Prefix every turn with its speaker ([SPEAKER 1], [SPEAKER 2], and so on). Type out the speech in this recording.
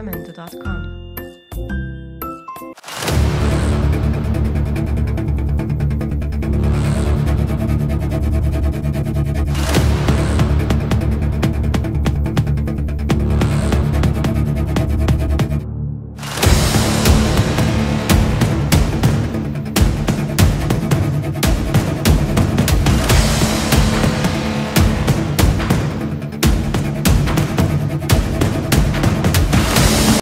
[SPEAKER 1] Sacramento.com.